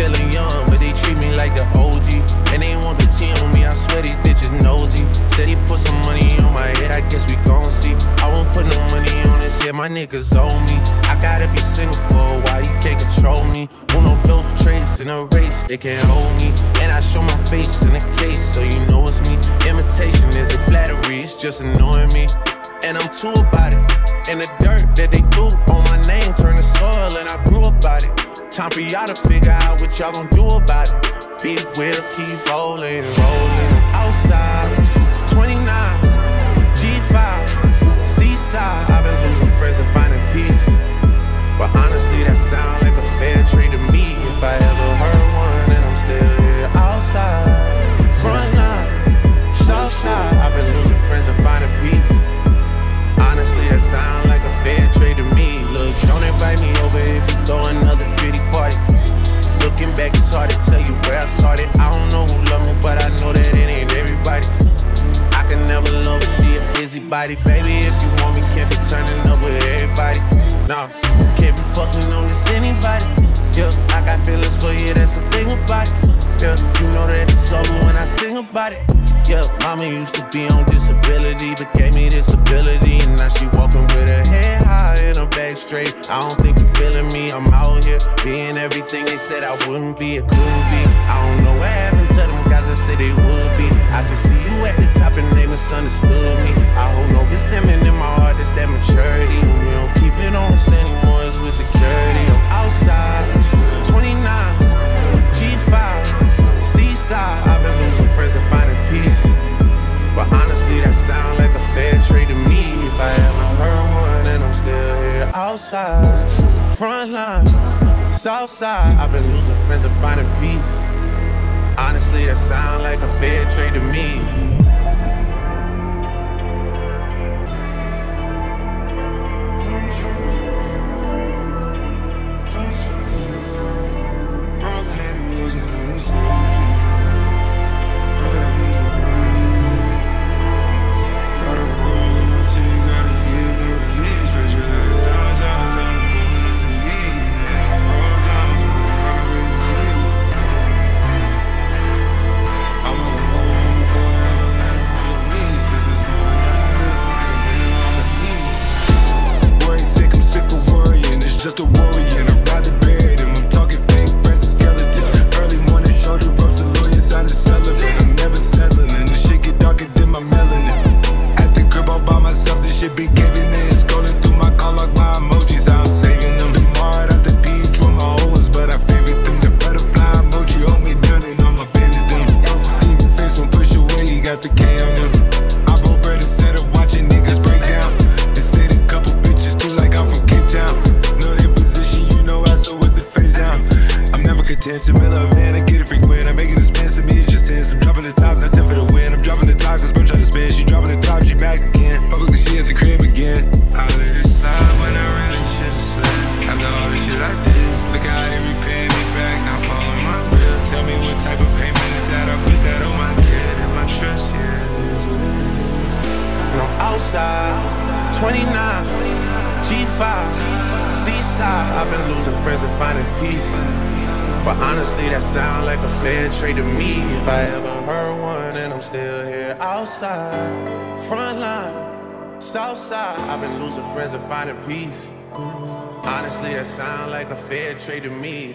feeling young, but they treat me like the OG. And they want the team on me, I swear these bitches nosy. Said he put some money on my head, I guess we gon' see. I won't put no money on this head, my niggas owe me. I gotta be single for a while, you can't control me. One of those traits in a race, they can't hold me. And I show my face in a case, so you know it's me. Imitation isn't flattery, it's just annoying me. And I'm too about it. And the dirt that they do on my name turn to soil, and I Time for y'all to figure out what y'all gon' do about it. Big wheels keep rolling, rolling she a busybody. Baby, if you want me, can't be turning up with everybody. Nah, can't be fucking on this anybody. Yeah, I got feelings for you, that's the thing about it. Yeah, you know that it's over when I sing about it. Yeah, mama used to be on disability, but gave me this ability. And now she walking with her head high and her back straight. I don't think you feeling me. I'm out here being everything they said I wouldn't be, it couldn't be. Said they would be. I said, see you at the top and they misunderstood me. I hold no resentment in my heart, that's that maturity. We don't keep it on us anymore, it's with security. I'm outside, 29, G5, Seaside. I've been losing friends and finding peace. But honestly, that sound like a fair trade to me. If I ever heard one, and I'm still here outside. Front line, south side. I've been losing friends and finding peace. Honestly, that sound like a fair trade to me. Shit be giving in. Scrolling through my call log, my emojis, I'm saving them. Tomorrow, that's the P draw my old but I favorite them. The butterfly emoji, hold me down, and all my favorites them. Even face won't push away, he got the K on them. I broke bread instead of watching niggas break down. They said a couple bitches too like I'm from Cape Town. Know their position, you know I so with the face down. I'm never content to mill up, man. I get it frequent. I make it expensive, me it's just sense. I'm dropping the top, not 10 for the win. I'm dropping the top, cause bro trying to spin. She dropping the top, she back again. Publicly, 29, G5, Seaside. I've been losing friends and finding peace. But honestly, that sound like a fair trade to me. If I ever heard one, and I'm still here outside, front line, south side. I've been losing friends and finding peace. Honestly, that sound like a fair trade to me.